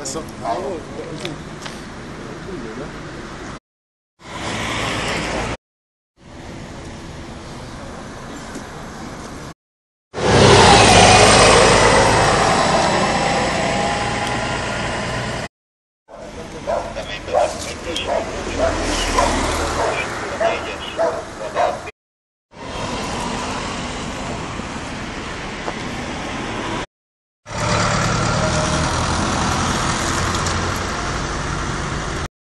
됐어. também pela